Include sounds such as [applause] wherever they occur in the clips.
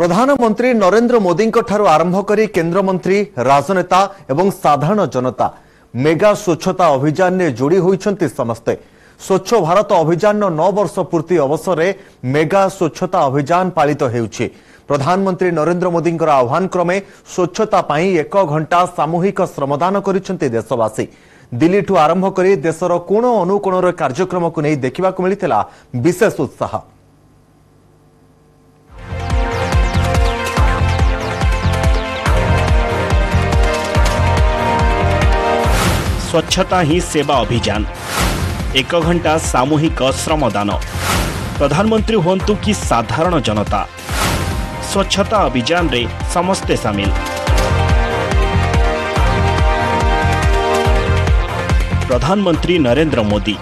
ପ୍ରଧାନମନ୍ତ୍ରୀ ନରେନ୍ଦ୍ର ମୋଦିଙ୍କଠାରୁ ଆରମ୍ଭ କରି କେନ୍ଦ୍ରମନ୍ତ୍ରୀ ରାଜନେତା ଏବଂ ସାଧାରଣ ଜନତା ମେଗା ସ୍ୱଚ୍ଛତା ଅଭିଯାନରେ ଯୋଡ଼ି ହୋଇଛନ୍ତି ସମସ୍ତେ ସ୍ୱଚ୍ଛ ଭାରତ ଅଭିଯାନର ନଅ ବର୍ଷ ପୂର୍ତ୍ତି ଅବସରରେ ମେଗା ସ୍ୱଚ୍ଛତା ଅଭିଯାନ ପାଳିତ ହେଉଛି ପ୍ରଧାନମନ୍ତ୍ରୀ ନରେନ୍ଦ୍ର ମୋଦିଙ୍କର ଆହ୍ୱାନ କ୍ରମେ ସ୍ୱଚ୍ଛତା ପାଇଁ ଏକ ଘଣ୍ଟା ସାମୁହିକ ଶ୍ରମଦାନ କରିଛନ୍ତି ଦେଶବାସୀ ଦିଲ୍ଲୀଠୁ ଆରମ୍ଭ କରି ଦେଶର କୋଣ ଅନୁକୋଣର କାର୍ଯ୍ୟକ୍ରମକୁ ନେଇ ଦେଖିବାକୁ ମିଳିଥିଲା ବିଶେଷ ଉତ୍ସାହ स्वच्छता ही सेवा अभियान एक घंटा सामूहिक श्रमदान प्रधानमंत्री हूँ कि साधारण जनता स्वच्छता अभियान में समस्ते सामिल प्रधानमंत्री नरेंद्र मोदी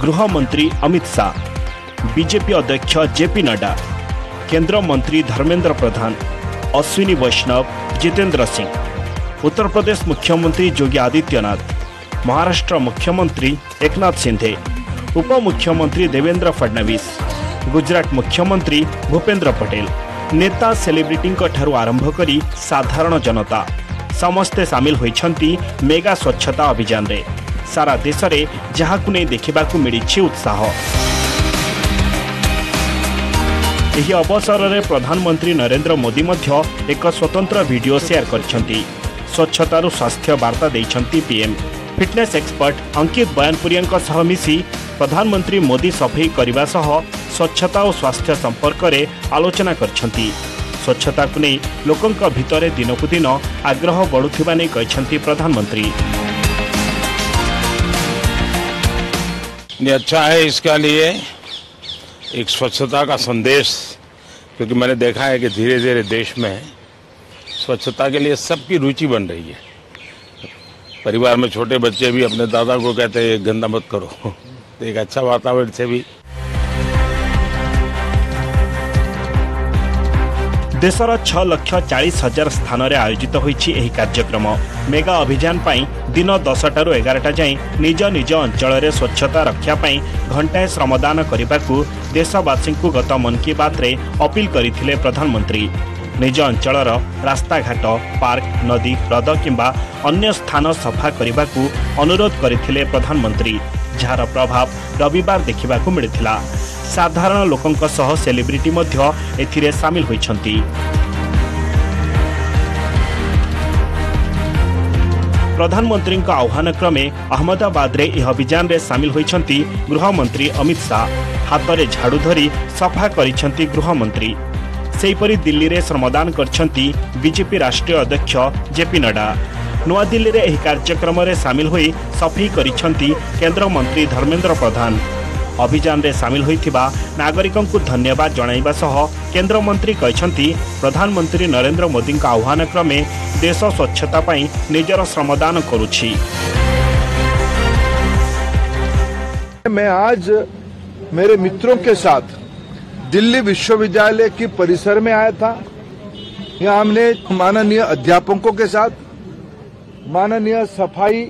गृहमंत्री अमित शाह बीजेपी अध्यक्ष जेपी नड्डा केंद्र मंत्री धर्मेंद्र प्रधान अश्विनी वैष्णव जितेंद्र सिंह उत्तर प्रदेश मुख्यमंत्री योगी आदित्यनाथ महाराष्ट्र मुख्यमंत्री एकनाथ शिंदे उपमुख्यमंत्री देवेंद्र फडणवीस गुजरात मुख्यमंत्री भूपेन्द्र पटेल नेता सेलिब्रिटी आरंभ करी साधारण जनता समस्ते सामिल होती मेगा स्वच्छता अभियान में सारा देश में जहाक नहीं देखा मिली उत्साह यह अवसर में प्रधानमंत्री नरेंद्र मोदी एक स्वतंत्र वीडियो शेयर कर स्वच्छतारू स्वास्थ्य बार्ता पीएम फिटनेस एक्सपर्ट अंकित बयानपुरियों मिसी प्रधानमंत्री मोदी सफे करने स्वच्छता और स्वास्थ्य संपर्क में आलोचना कर स्वच्छता को नहीं लोकों भितर दिनकू दिन आग्रह बढ़ुवा नहीं कहते प्रधानमंत्री अच्छा है इसका लिए एक स्वच्छता का संदेश क्योंकि मैंने देखा है कि धीरे धीरे देश में स्वच्छता के लिए सबकी रुचि बन रही है परिवार में छोटे बच्चे भी अपने दादा को कहते हैं गंदा मत करो [laughs] तो एक अच्छा वातावरण से भी देशर छ लक्ष चालीस हजार स्थान में आयोजित होम मेगा अभियान दिन दसटू एगारटा जाए निज निज अंचल स्वच्छता रक्षापी घंटाए श्रमदान करने को देशवासी गत मन की बात अपिल करते प्रधानमंत्री निज अञ्चल रास्था पर्क नदी हद कम्बा अन्य स्थान सफाको अनुरोध गरि प्रधानमन्त्री जहाँ प्रभाव रबिवार देख्दा मिलेर साधारण लोकब्रिटी सामल प्रधानमन्त्रीको आह्वान क्रमे अहमदाबाद्र यो अभियानले साम हुन्छ गृहमन्त्री अमित शाह हातले झाडु धरि सफा गरिहमन्त्री ସେହିପରି ଦିଲ୍ଲୀରେ ଶ୍ରମଦାନ କରିଛନ୍ତି ବିଜେପି ରାଷ୍ଟ୍ରୀୟ ଅଧ୍ୟକ୍ଷ ଜେପି ନଡ୍ଡା ନୂଆଦିଲ୍ଲୀରେ ଏହି କାର୍ଯ୍ୟକ୍ରମରେ ସାମିଲ ହୋଇ ସଫେଇ କରିଛନ୍ତି କେନ୍ଦ୍ରମନ୍ତ୍ରୀ ଧର୍ମେନ୍ଦ୍ର ପ୍ରଧାନ ଅଭିଯାନରେ ସାମିଲ ହୋଇଥିବା ନାଗରିକଙ୍କୁ ଧନ୍ୟବାଦ ଜଣାଇବା ସହ କେନ୍ଦ୍ରମନ୍ତ୍ରୀ କହିଛନ୍ତି ପ୍ରଧାନମନ୍ତ୍ରୀ ନରେନ୍ଦ୍ର ମୋଦିଙ୍କ ଆହ୍ୱାନ କ୍ରମେ ଦେଶ ସ୍ୱଚ୍ଛତା ପାଇଁ ନିଜର ଶ୍ରମଦାନ କରୁଛି मैं आज मेरे मित्रों के दिल्ली विश्वविद्यालय के परिसर में आया था यहाँ हमने माननीय अध्यापकों के साथ माननीय सफाई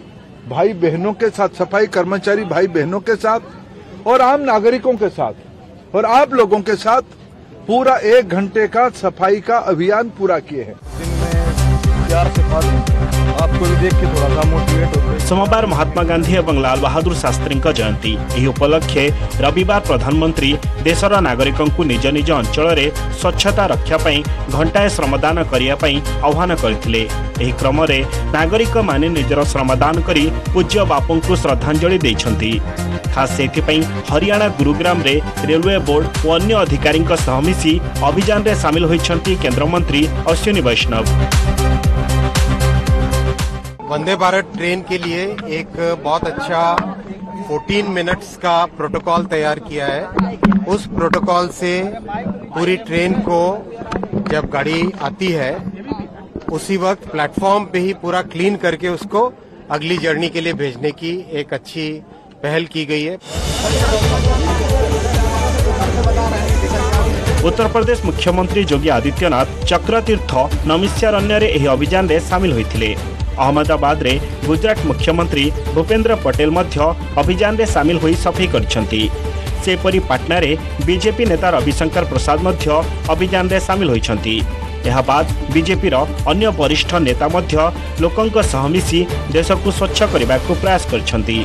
भाई बहनों के साथ सफाई कर्मचारी भाई बहनों के साथ और आम नागरिकों के साथ और आप लोगों के साथ पूरा एक घंटे का सफाई का अभियान पूरा किए हैं प्यार से खा दें आपको भी देख के थोड़ा सा मोटिवेट हो सोमवार महात्मा गांधी और लाल बहादुर शास्त्री जयंती उपलक्षे रविवार प्रधानमंत्री देशर नागरिक को निज निज अंचल स्वच्छता रक्षापी घंटाए श्रमदान करने आह्वान करम नागरिक मान निजर श्रमदान कर पूज्य बापू को श्रद्धाजलि खास से हरियाणा गुरुग्राम रे रेलवे बोर्ड और अन्य अधिकारी मिशी अभियान में सामिल होती केन्द्रमंत्री अश्विनी वैष्णव वंदे भारत ट्रेन के लिए एक बहुत अच्छा 14 मिनट्स का प्रोटोकॉल तैयार किया है उस प्रोटोकॉल से पूरी ट्रेन को जब गाड़ी आती है उसी वक्त प्लेटफॉर्म पे ही पूरा क्लीन करके उसको अगली जर्नी के लिए भेजने की एक अच्छी पहल की गई है उत्तर प्रदेश मुख्यमंत्री योगी आदित्यनाथ चक्रतीर्थ नमिष्यारण्य अभियान में सामिल होते ଅହମ୍ମଦାବାଦରେ ଗୁଜରାଟ ମୁଖ୍ୟମନ୍ତ୍ରୀ ଭୂପେନ୍ଦ୍ର ପଟେଲ ମଧ୍ୟ ଅଭିଯାନରେ ସାମିଲ ହୋଇ ସଫେଇ କରିଛନ୍ତି ସେହିପରି ପାଟନାରେ ବିଜେପି ନେତା ରବିଶଙ୍କର ପ୍ରସାଦ ମଧ୍ୟ ଅଭିଯାନରେ ସାମିଲ ହୋଇଛନ୍ତି ଏହାବାଦ ବିଜେପିର ଅନ୍ୟ ବରିଷ୍ଠ ନେତା ମଧ୍ୟ ଲୋକଙ୍କ ସହ ମିଶି ଦେଶକୁ ସ୍ୱଚ୍ଛ କରିବାକୁ ପ୍ରୟାସ କରିଛନ୍ତି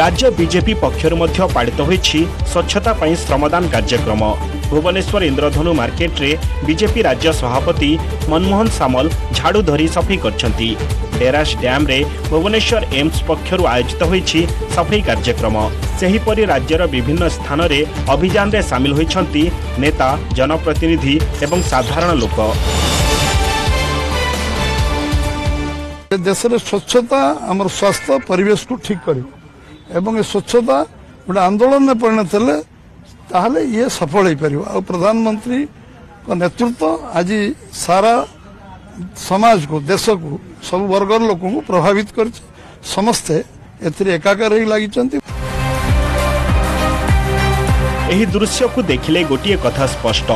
ରାଜ୍ୟ ବିଜେପି ପକ୍ଷରୁ ମଧ୍ୟ ପାଳିତ ହୋଇଛି ସ୍ୱଚ୍ଛତା ପାଇଁ ଶ୍ରମଦାନ କାର୍ଯ୍ୟକ୍ରମ ଭୁବନେଶ୍ୱର ଇନ୍ଦ୍ରଧନୁ ମାର୍କେଟରେ ବିଜେପି ରାଜ୍ୟ ସଭାପତି ମନମୋହନ ସାମଲ ଝାଡ଼ୁ ଧରି ସଫେଇ କରିଛନ୍ତି ଡେରାସ ଡ୍ୟାମ୍ରେ ଭୁବନେଶ୍ୱର ଏମ୍ସ ପକ୍ଷରୁ ଆୟୋଜିତ ହୋଇଛି ସଫେଇ କାର୍ଯ୍ୟକ୍ରମ ସେହିପରି ରାଜ୍ୟର ବିଭିନ୍ନ ସ୍ଥାନରେ ଅଭିଯାନରେ ସାମିଲ ହୋଇଛନ୍ତି ନେତା ଜନପ୍ରତିନିଧି ଏବଂ ସାଧାରଣ ଲୋକ ଦେଶରେ ସ୍ୱଚ୍ଛତା ଆମର ସ୍ୱାସ୍ଥ୍ୟ ପରିବେଶକୁ ଠିକ୍ କରିବ ଏବଂ ଏ ସ୍ୱଚ୍ଛତା ଗୋଟେ ଆନ୍ଦୋଳନରେ ପରିଣତ ହେଲେ ତାହେଲେ ଇଏ ସଫଳ ହୋଇପାରିବ ଆଉ ପ୍ରଧାନମନ୍ତ୍ରୀଙ୍କ ନେତୃତ୍ୱ ଆଜି ସାରା ସମାଜକୁ ଦେଶକୁ ସବୁ ବର୍ଗର ଲୋକଙ୍କୁ ପ୍ରଭାବିତ କରିଛି ସମସ୍ତେ ଏଥିରେ ଏକାକାର ହୋଇ ଲାଗିଛନ୍ତି ଏହି ଦୃଶ୍ୟକୁ ଦେଖିଲେ ଗୋଟିଏ କଥା ସ୍ପଷ୍ଟ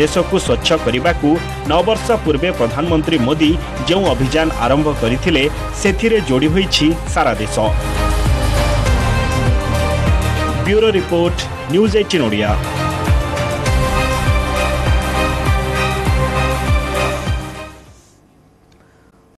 ଦେଶକୁ ସ୍ୱଚ୍ଛ କରିବାକୁ ନଅ ବର୍ଷ ପୂର୍ବେ ପ୍ରଧାନମନ୍ତ୍ରୀ ମୋଦି ଯେଉଁ ଅଭିଯାନ ଆରମ୍ଭ କରିଥିଲେ ସେଥିରେ ଯୋଡ଼ି ହୋଇଛି ସାରା ଦେଶ ಬ್ಯೂರೋ ರಿಪೋರ್ಟ್ ನ್ಯೂಸ್ ಎಚ್ಚಿನೋಡಿಯಾ